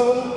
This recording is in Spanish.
Son